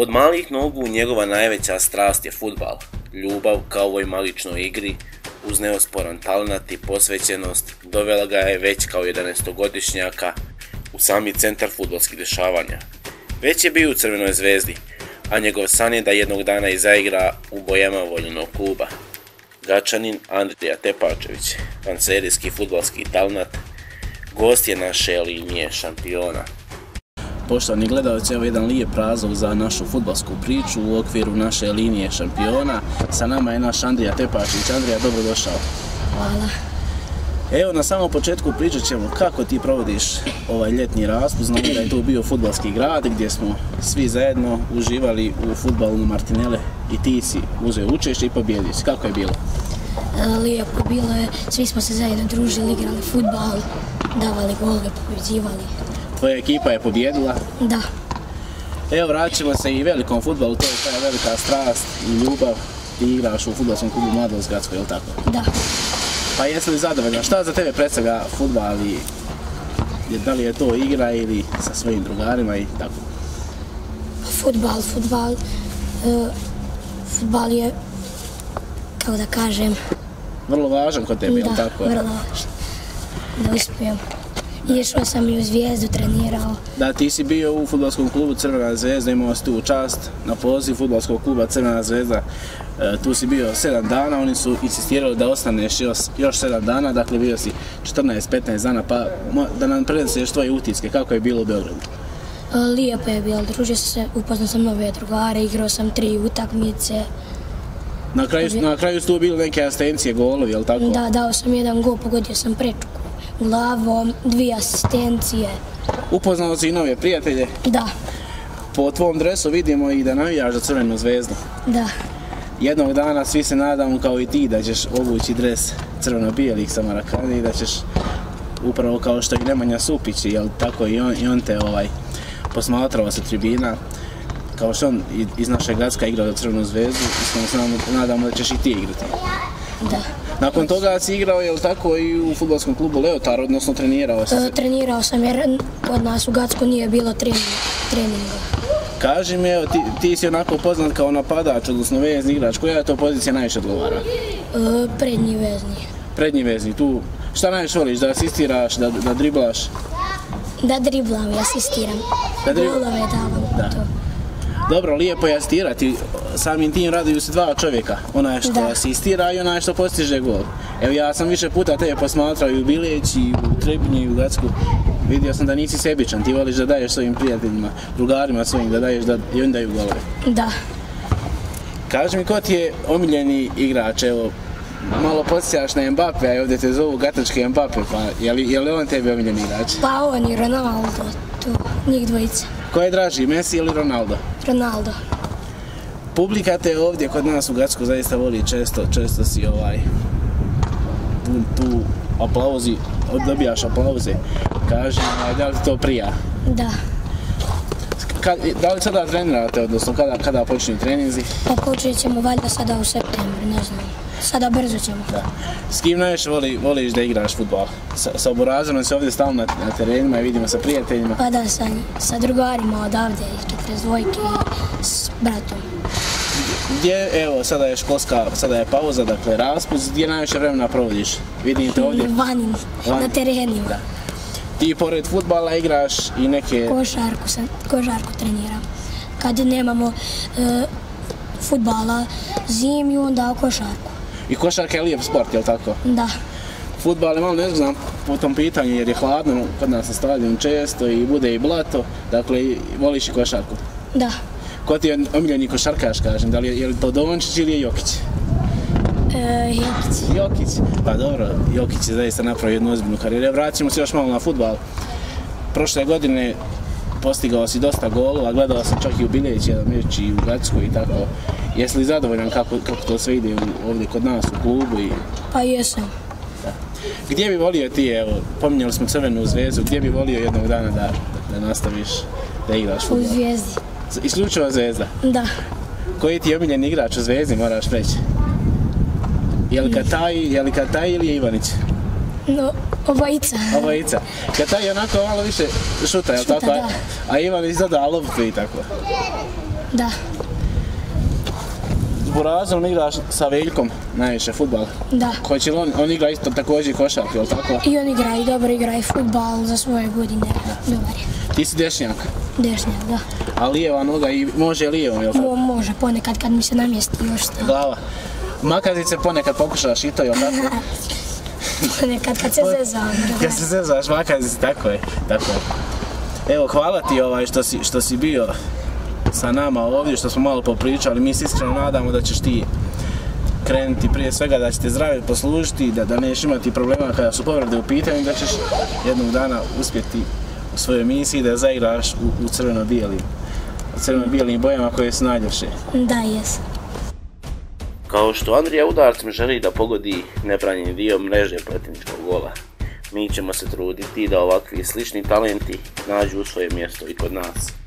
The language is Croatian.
Od malih nogu njegova najveća strast je futbal. Ljubav kao ovoj maličnoj igri, uz neosporan talent i posvećenost, dovela ga je već kao 11-godišnjaka u sami centar futbolskih dešavanja. Već je bio u Crvenoj zvezdi, a njegov san je da jednog dana i zaigra u bojama voljenog kluba. Gačanin Andrija Tepačević, panserijski futbalski talent, gost je naše linije šampiona. Poštovani gledalci, evo jedan lijep razlog za našu futbalsku priču u okviru naše linije šampiona. Sa nama je naš Andrija Tepačić. Andrija, dobrodošao. Hvala. Evo, na samom početku pričat ćemo kako ti provodiš ovaj ljetni raspust. Znamo da je to bio futbalski grad gdje smo svi zajedno uživali u futbalu Martinele i ti si uzeo učešće i pobjedio si. Kako je bilo? E, Lijepo bilo je, svi smo se zajedno družili, igrali futbal, davali gole, pobjeđivali. Tvoja ekipa je pobjedila. Da, Evo, vratit ćemo se i velikom futbalu, to je ta velika strast i ljubav. Ti igraš u futbalskom klubu Mladost Gradsko, je li tako? da. Pa jesi li zadovoljan? Šta za tebe predstavlja futbal i da li je to igra ili sa svojim drugarima i tako? Futbal, futbal, e, futbal je, kako da kažem, Vrlo važan kod tebe, je li da, tako? vrlo važno. Da uspijem. Išao sam i u zvijezdu, trenirao. Da, ti si bio u futbolskom klubu Crvena zvezda, imao si tu čast na poziv futbolskog kluba Crvena zvezda. E, tu si bio 7 dana, oni su insistirali da ostaneš još, još 7 dana, dakle bio si 14-15 dana, pa da nam preneseš tvoje utiske, kako je bilo u Beogradu? E, Lijepo je bilo, družio sam se, upoznao sam nove drugare, igrao sam tri utakmice. Na kraju, na kraju su tu bili neke asistencije, golovi, je li tako? Da, dao sam jedan gol, pogodio sam prečku glavom, dvije asistencije. Upoznao si i nove prijatelje, Da, po tvom dresu vidimo i da navijaš za Crvenu zvezdu. da, Jednog dana svi se nadamo kao i ti da ćeš obući dres crveno-bijelih sa Marakani i da ćeš upravo kao što i Nemanja Supić, jel tako i on, i on te ovaj posmatrao sa tribina kao što on i- iz naše gradska igrao za Crvenu zvezdu, iskreno se nadamo da ćeš i ti igrati. Da. Nakon toga si igrao, jel tako, i u futbolskom klubu Leotar, odnosno trenirao si. E, trenirao sam jer kod nas u Gacku nije bilo trening, treninga. Kaži mi, evo, ti, ti si onako poznat kao napadač, odnosno vezni igrač, koja je to pozicija najviše odgovara? E, prednji vezni. Prednji vezni, tu, šta najviše voliš, da asistiraš, da, da driblaš? Da driblam i asistiram. Da drib- Golove davam. Da. To. Dobro, lijepo je asistirati, samim tim raduju se dva čovjeka, onaj što Da. asistira i onaj što postiže gol. Evo ja sam više puta tebe posmatrao i u Bileć i u Trebinju i u Gacku. Vidio sam da nisi sebičan, ti voliš da daješ svojim prijateljima, drugarima svojim, da daješ da i oni daju golove. Da. Kaži mi, ko ti je omiljeni igrač, evo, malo podsjećaš na Mbappe, a ovdje te zovu gatački Mbappe, pa je li, je li on tebi omiljeni igrač? Pa on i Ronaldo, to, njih dvojica. Ko je draži, Messi ili Ronaldo? Ronaldo. Publika te ovdje kod nas u Gacku zaista voli često, često si ovaj tu, tu aplauzi, dobijaš aplauze. Kaži, ovaj, da li ti to prija? Da. Da li sada trenirate, odnosno kada, kada počinju treninzi? Pa počet ćemo valjda sada u septembru, ne znam. Sada brzo ćemo. Da. S kim najviše voli, voliš da igraš futbol? Sa, sa se ovdje stalno na, na terenima i vidimo sa prijateljima. Pa da, sa, sa drugarima odavde, iz 42 i s bratom. Gdje, evo, sada je školska, sada je pauza, dakle raspust, gdje najviše vremena provodiš? Vidim te ovdje. Vani, na terenima. Ti pored futbala igraš i neke... Košarku sam, košarku treniram. Kad nemamo e, futbala zimi, onda košarku. I košarka je lijep sport, jel tako? Da, Futbal je malo ne znam po tom pitanju jer je hladno kod nas na stadionu često i bude i blato, dakle voliš i košarku. da. Ko ti je omiljeni košarkaš, kažem, da li je, je li to Dončić ili je Jokić? E, Jokić. Jokić, pa dobro, Jokić je zaista napravio jednu ozbiljnu karijeru. Vraćamo se još malo na futbal. Prošle godine postigao si dosta golova, gledao sam čak i u Biljeć jedan meč i u Gacku i tako. Jesi li zadovoljan kako, kako to sve ide u- ovdje kod nas u klubu i Pa jesam. Gdje bi volio ti, evo, pominjali smo Crvenu zvezdu, gdje bi volio jednog dana da, da nastaviš da igraš U futbol? zvijezdi. Isključivo zvezda. Da. Koji ti je omiljeni igrač u zvezdi, moraš reći? Je li Kataj, je li Kataj ili je Ivanić? No, obojica. Obojica. Kataj je onako malo više šuta, je li Šuta, tako? da. A Ivanić zada loptu i tako. Da, S Burazom igraš sa Veljkom najviše futbal. da. Hoće li on, on igra isto također i košarku, jel tako? I on igra i dobro igra i futbal za svoje godine. Dobar je. Ti si dešnjak, Dešnjak, da. a lijeva noga i može lijevom, jel tako? Mo, može ponekad kad mi se namjesti još. Glava. Makazice ponekad pokušaš i to, jel tako? Ponekad kad se zezam. Kad se zezaš makazice, tako je, tako je. Evo, hvala ti ovaj što si, što si bio sa nama ovdje, što smo malo popričali. Mi se iskreno nadamo da ćeš ti krenuti prije svega da će te zdravlje poslužiti, da, da nećeš imati problema kada su povrede u pitanju, da ćeš jednog dana uspjeti u svojoj misiji da zaigraš u, u crveno-bijelim u crveno-bijelim bojama koje su najljepše. Da, jes. Kao što Andrija udarcem želi da pogodi nebranjeni dio mreže protivničkog gola. Mi ćemo se truditi da ovakvi slični talenti nađu svoje mjesto i kod nas.